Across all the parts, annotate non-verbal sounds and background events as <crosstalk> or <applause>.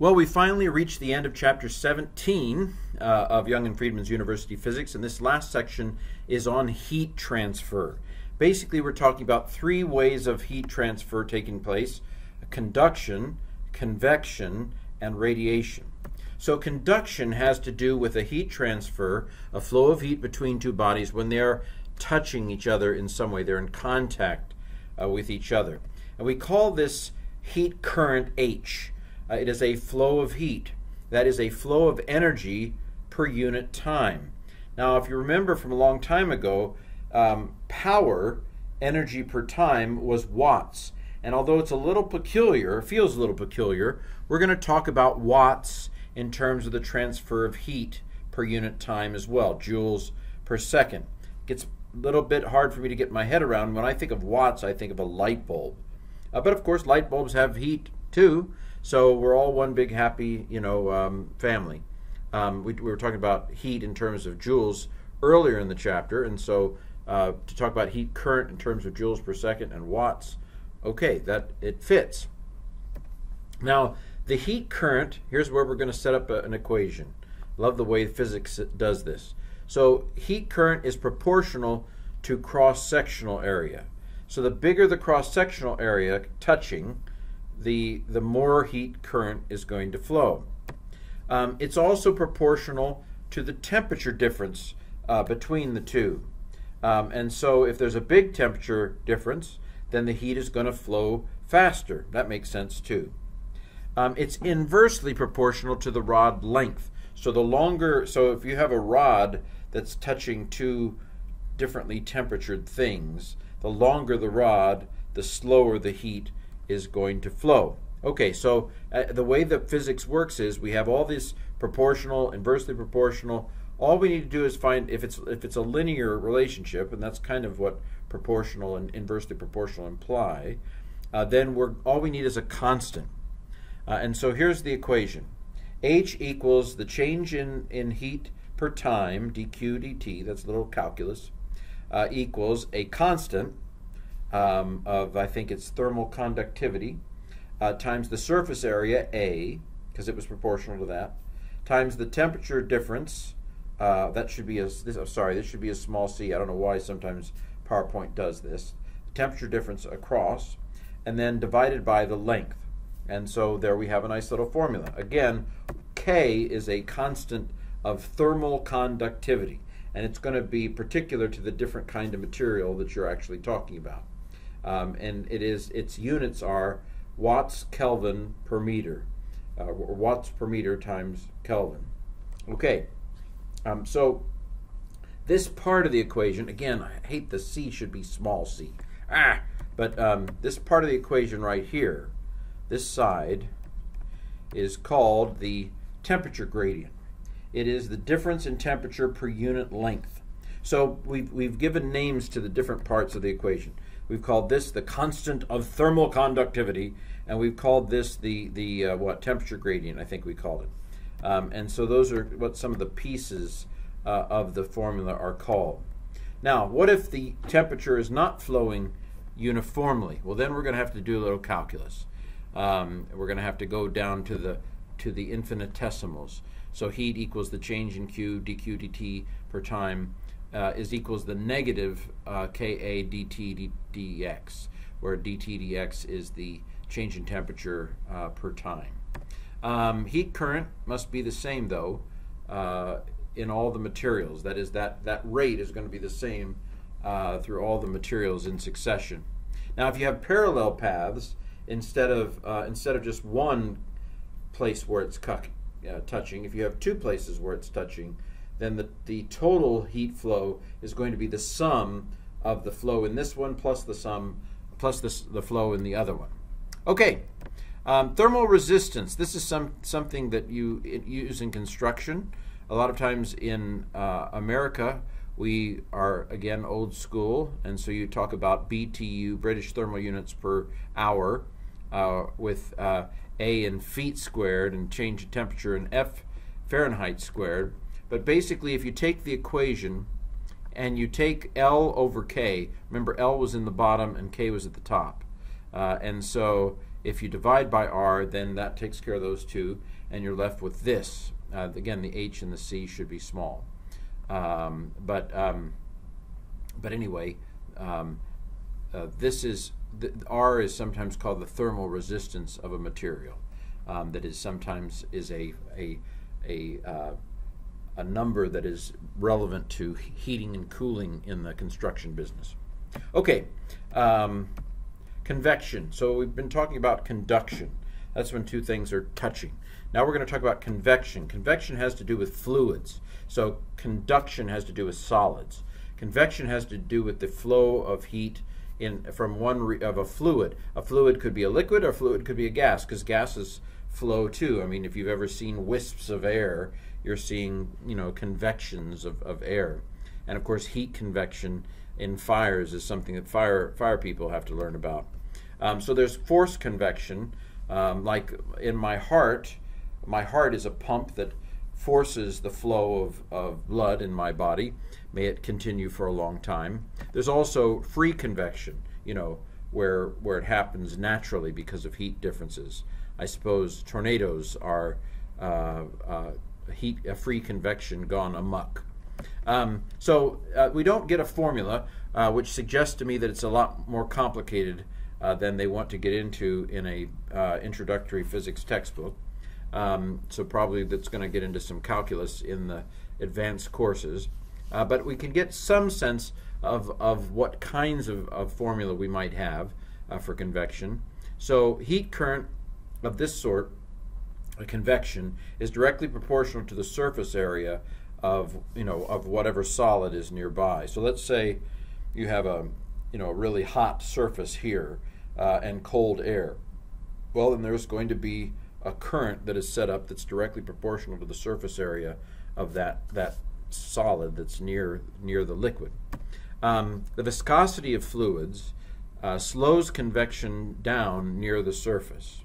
Well, we finally reached the end of chapter 17 uh, of Young and Freedman's University Physics, and this last section is on heat transfer. Basically, we're talking about three ways of heat transfer taking place conduction, convection, and radiation. So, conduction has to do with a heat transfer, a flow of heat between two bodies when they're touching each other in some way, they're in contact uh, with each other. And we call this heat current H. Uh, it is a flow of heat. That is a flow of energy per unit time. Now, if you remember from a long time ago, um, power, energy per time, was watts. And although it's a little peculiar, feels a little peculiar, we're going to talk about watts in terms of the transfer of heat per unit time as well, joules per second. It gets a little bit hard for me to get my head around. When I think of watts, I think of a light bulb. Uh, but of course, light bulbs have heat too. So we're all one big happy, you know, um, family. Um, we, we, were talking about heat in terms of joules earlier in the chapter, and so uh, to talk about heat current in terms of joules per second and watts, okay, that it fits. Now the heat current. Here's where we're going to set up a, an equation. Love the way physics does this. So heat current is proportional to cross-sectional area. So the bigger the cross-sectional area touching, the, the more heat current is going to flow. Um, it's also proportional to the temperature difference uh, between the two. Um, and so if there's a big temperature difference, then the heat is going to flow faster. That makes sense too. Um, it's inversely proportional to the rod length. So the longer, so if you have a rod that's touching two differently temperatured things, the longer the rod, the slower the heat is going to flow. Okay, so uh, the way that physics works is we have all this proportional, inversely proportional. All we need to do is find if it's if it's a linear relationship, and that's kind of what proportional and inversely proportional imply. Uh, then we're all we need is a constant. Uh, and so here's the equation: H equals the change in in heat per time, dq dt. That's a little calculus. Uh, equals a constant um, of, I think it's thermal conductivity, uh, times the surface area, A, because it was proportional to that, times the temperature difference, uh, that should be a, this, oh, sorry, this should be a small c. I don't know why sometimes PowerPoint does this. The temperature difference across, and then divided by the length. And so there we have a nice little formula. Again, K is a constant of thermal conductivity, and it's going to be particular to the different kind of material that you're actually talking about. Um, and it is its units are watts Kelvin per meter, uh, or watts per meter times Kelvin. Okay, um, so this part of the equation, again, I hate the c should be small c. Ah, but um, this part of the equation right here, this side, is called the temperature gradient. It is the difference in temperature per unit length. So we've, we've given names to the different parts of the equation. We've called this the constant of thermal conductivity, and we've called this the the uh, what temperature gradient. I think we called it. Um, and so those are what some of the pieces uh, of the formula are called. Now, what if the temperature is not flowing uniformly? Well, then we're going to have to do a little calculus. Um, we're going to have to go down to the to the infinitesimals. So heat equals the change in Q dq dt per time uh, is equals the negative uh, Ka dt dx, where dt dx is the change in temperature uh, per time. Um, heat current must be the same though uh, in all the materials. That is, that, that rate is going to be the same uh, through all the materials in succession. Now, if you have parallel paths, instead of, uh, instead of just one place where it's touching, if you have two places where it's touching, then the, the total heat flow is going to be the sum of the flow in this one plus the sum plus this, the flow in the other one. Okay, um, thermal resistance. This is some something that you use in construction. A lot of times in uh, America, we are again old school, and so you talk about BTU, British thermal units per hour, uh, with uh, A in feet squared and change of temperature in F Fahrenheit squared. But basically, if you take the equation and you take L over K, remember L was in the bottom and K was at the top. Uh, and so If you divide by r, then that takes care of those two, and you're left with this. Uh, again, the h and the c should be small. Um, but um, but anyway, um, uh, this is the, R is sometimes called the thermal resistance of a material. Um, that is sometimes is a a a uh, a number that is relevant to heating and cooling in the construction business. Okay, um, convection. So we've been talking about conduction. That's when two things are touching. Now we're going to talk about convection. Convection has to do with fluids. So conduction has to do with solids. Convection has to do with the flow of heat in from one of a fluid. A fluid could be a liquid, or a fluid could be a gas, because gases flow too. I mean, if you've ever seen wisps of air, you're seeing you know convections of, of air, and of course, heat convection in fires is something that fire fire people have to learn about. Um, so there's force convection, um, like in my heart. My heart is a pump that forces the flow of, of blood in my body. May it continue for a long time. There's also free convection, you know, where where it happens naturally because of heat differences. I suppose tornadoes are uh, uh, heat free convection gone amuck. Um, so uh, we don't get a formula, uh, which suggests to me that it's a lot more complicated uh, than they want to get into in a uh, introductory physics textbook. Um, so probably that's going to get into some calculus in the advanced courses. Uh, but we can get some sense of, of what kinds of, of formula we might have for convection. So heat current of this sort, convection, is directly proportional to the surface area of you know of whatever solid is nearby. So let's say you have a you know a really hot surface here uh, and cold air. Well, then there's going to be a current that is set up that's directly proportional to the surface area of that that solid that's near near the liquid. Um, the viscosity of fluids uh, slows convection down near the surface,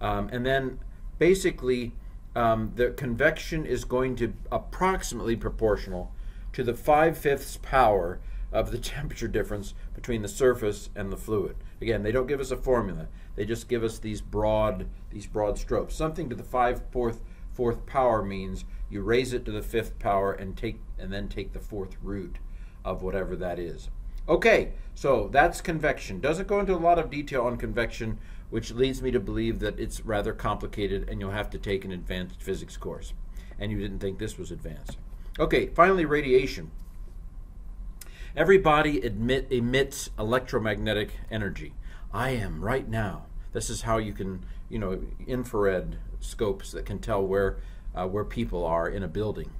um, and then basically um, the convection is going to approximately proportional to the five fifths power of the <laughs> temperature difference between the surface and the fluid. Again, they don't give us a formula. They just give us these broad these broad strokes. Something to the five fourth fourth power means you raise it to the fifth power and take and then take the fourth root of whatever that is. Okay, so that's convection. Doesn't go into a lot of detail on convection, which leads me to believe that it's rather complicated and you'll have to take an advanced physics course. And you didn't think this was advanced. Okay, finally radiation. Every body emit, emits electromagnetic energy. I am right now. This is how you can, you know, infrared scopes that can tell where uh, where people are in a building.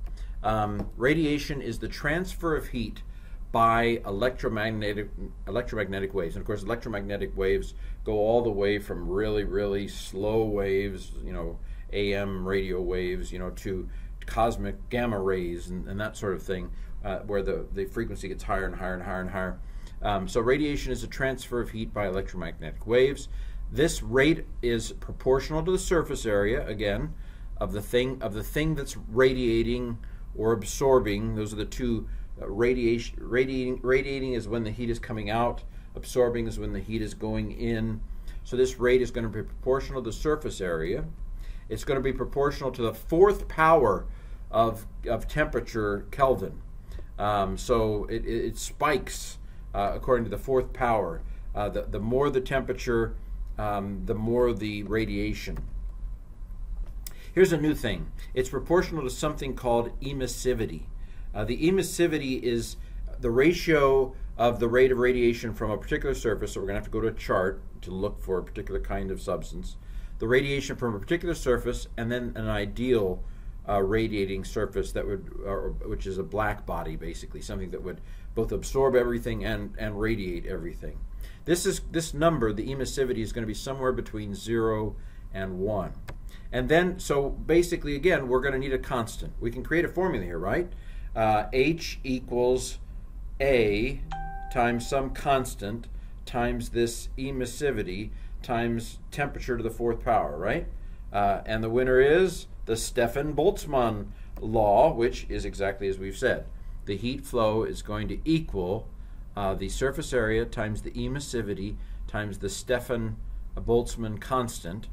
Um, radiation is the transfer of heat by electromagnetic electromagnetic waves, and of course, electromagnetic waves go all the way from really, really slow waves, you know, AM radio waves, you know, to cosmic gamma rays and, and that sort of thing, uh, where the, the frequency gets higher and higher and higher and higher. Um, so radiation is a transfer of heat by electromagnetic waves. This rate is proportional to the surface area again of the thing of the thing that's radiating or absorbing. Those are the two uh, radiation radiating radiating is when the heat is coming out. Absorbing is when the heat is going in. So this rate is going to be proportional to the surface area. It's going to be proportional to the fourth power of, of temperature Kelvin. Um, so it, it, spikes uh, according to the fourth power. Uh, the, the more the temperature, um, the more the radiation. Here's a new thing. It's proportional to something called emissivity. Uh, the emissivity is the ratio of the rate of radiation from a particular surface. So we're going to have to go to a chart to look for a particular kind of substance. The radiation from a particular surface, and then an ideal uh, radiating surface that would, which is a black body, basically something that would both absorb everything and, and radiate everything. This is this number, the emissivity, is going to be somewhere between zero and one. And then, so basically, again, we're going to need a constant. We can create a formula here, right? Uh, H equals A times some constant times this emissivity times temperature to the fourth power, right? Uh, and the winner is the Stefan Boltzmann law, which is exactly as we've said the heat flow is going to equal uh, the surface area times the emissivity times the Stefan Boltzmann constant,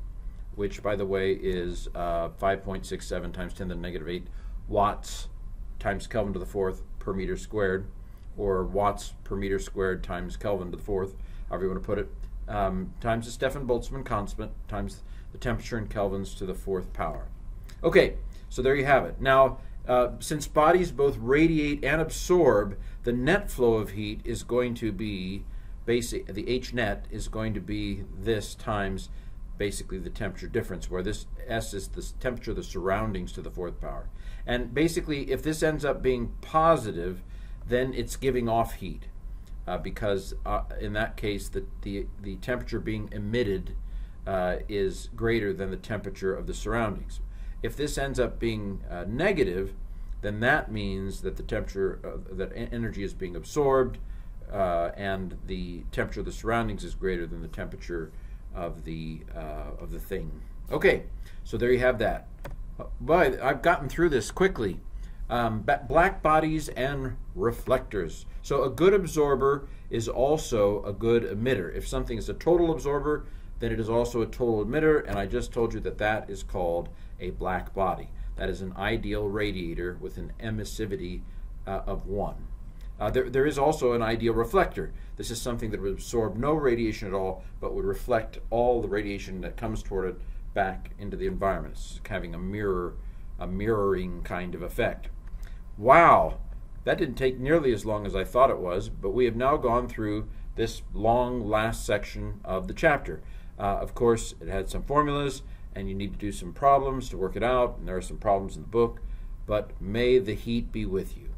which, by the way, is uh, 5.67 times 10 to the negative 8 watts times Kelvin to the fourth per meter squared, or watts per meter squared times Kelvin to the fourth, however you want to put it, um, times the Stefan Boltzmann constant times the temperature in kelvins to the fourth power. Okay, so there you have it. Now, uh, since bodies both radiate and absorb, the net flow of heat is going to be basic. The H net is going to be this times basically the temperature difference, where this S is the temperature of the surroundings to the fourth power. And basically, if this ends up being positive, then it's giving off heat, uh, because uh, in that case, the, the the temperature being emitted uh, is greater than the temperature of the surroundings. If this ends up being uh, negative, then that means that the temperature, uh, that energy is being absorbed, uh, and the temperature of the surroundings is greater than the temperature of the uh, of the thing. Okay, so there you have that. But I've gotten through this quickly. Um, black bodies and reflectors. So a good absorber is also a good emitter. If something is a total absorber, then it is also a total emitter, and I just told you that that is called a black body. That is an ideal radiator with an emissivity uh, of 1. Uh, there, there is also an ideal reflector. This is something that would absorb no radiation at all, but would reflect all the radiation that comes toward it back into the environment. It's having a mirror, a mirroring kind of effect. Wow, that didn't take nearly as long as I thought it was, but we have now gone through this long last section of the chapter. Uh, of course, it had some formulas, and you need to do some problems to work it out, and there are some problems in the book, but may the heat be with you.